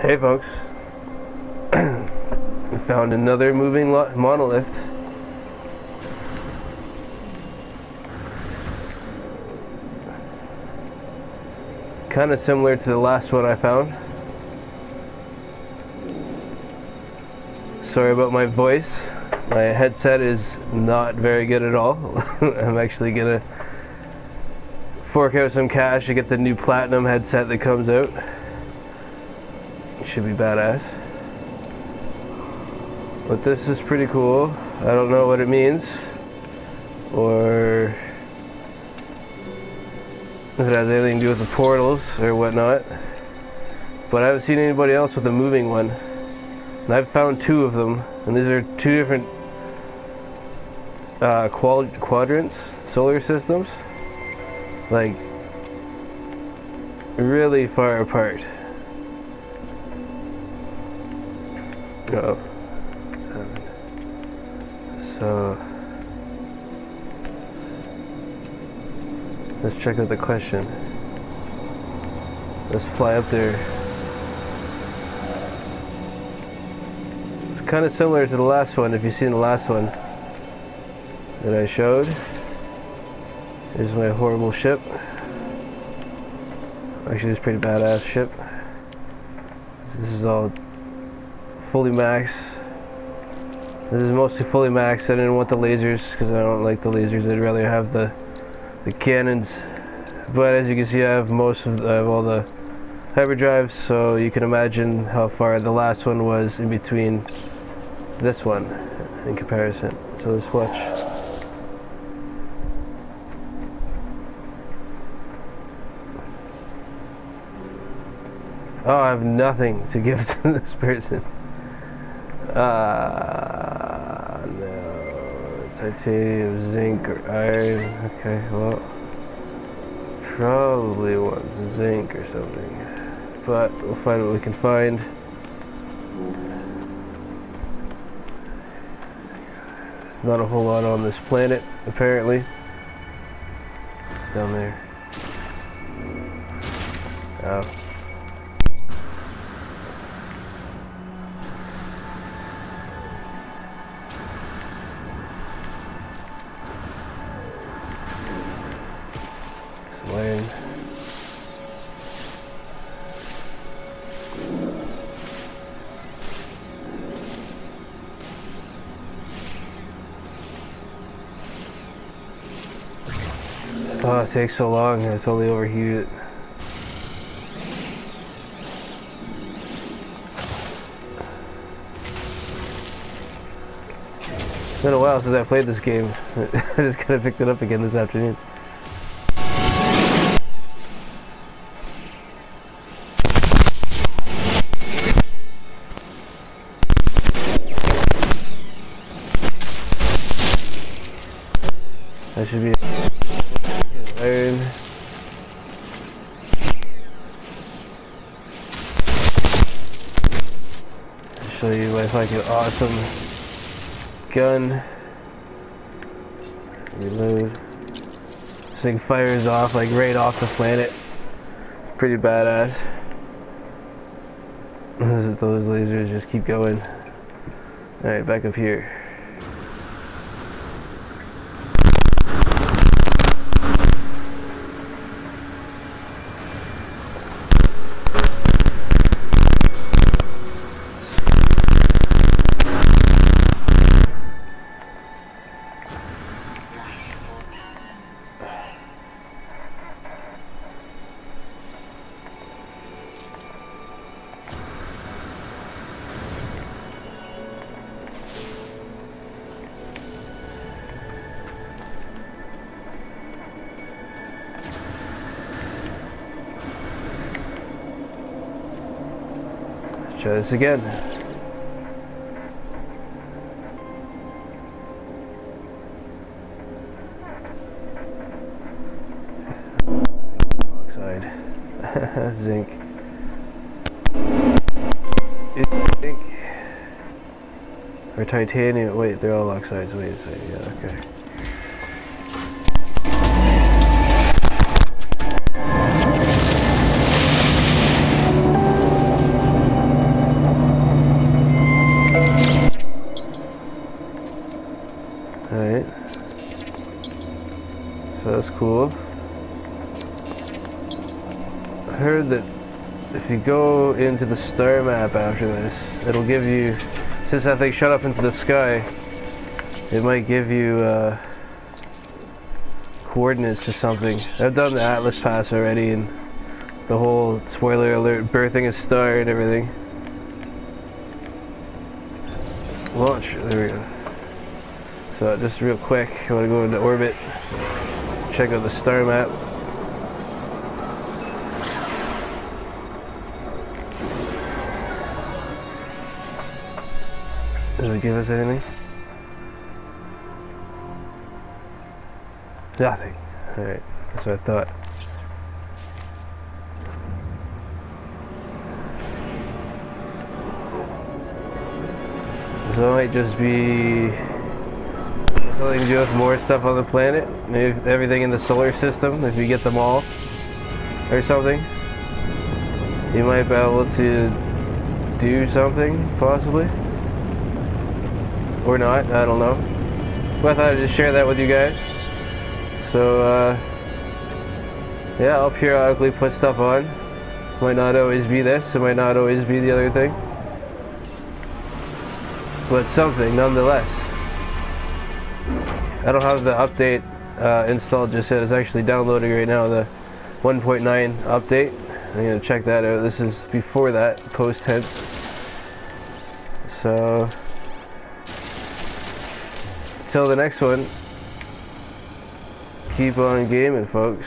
Hey folks, we found another moving monolith. Kind of similar to the last one I found. Sorry about my voice. My headset is not very good at all. I'm actually gonna fork out some cash to get the new platinum headset that comes out. Should be badass. But this is pretty cool. I don't know what it means. Or if it has anything to do with the portals or whatnot. But I haven't seen anybody else with a moving one. And I've found two of them. And these are two different uh, quadrants, solar systems. Like, really far apart. Oh. So let's check out the question. Let's fly up there. It's kind of similar to the last one, if you've seen the last one that I showed. Here's my horrible ship. Actually, it's pretty badass ship. This is all fully max. This is mostly fully max. I didn't want the lasers because I don't like the lasers. I'd rather have the the cannons. But as you can see, I have most of, the, I have all the hyperdrives, so you can imagine how far the last one was in between this one in comparison. So let's watch. Oh, I have nothing to give to this person. Ah, uh, no. Titanium, zinc, or iron. Okay, well. Probably wants zinc or something. But we'll find what we can find. Not a whole lot on this planet, apparently. Down there. Oh. Lane. Oh, it takes so long. I totally overheated it. It's been a while since I played this game. I just kind of picked it up again this afternoon. That should be iron. show you my fucking awesome gun. Reload. This thing fires off like right off the planet. Pretty badass. Those lasers just keep going. Alright, back up here. Try this again. Oxide. zinc. zinc. Or titanium. Wait, they're all oxides. Wait a second. Yeah, okay. Alright. So that's cool. I heard that if you go into the star map after this, it'll give you, since that thing shot up into the sky, it might give you uh, coordinates to something. I've done the Atlas Pass already and the whole, spoiler alert, birthing a star and everything. Launch, there we go. So just real quick, I want to go into orbit, check out the star map. Does it give us anything? Nothing. Alright, that's what I thought. So it might just be something to do with more stuff on the planet. Maybe everything in the solar system, if you get them all. Or something. You might be able to do something, possibly. Or not, I don't know. But I thought I'd just share that with you guys. So, uh, yeah, I'll periodically put stuff on. Might not always be this, it might not always be the other thing. But something, nonetheless. I don't have the update uh, installed just yet. It's actually downloading right now, the 1.9 update. I'm gonna check that out. This is before that, post tense. So, till the next one, keep on gaming, folks.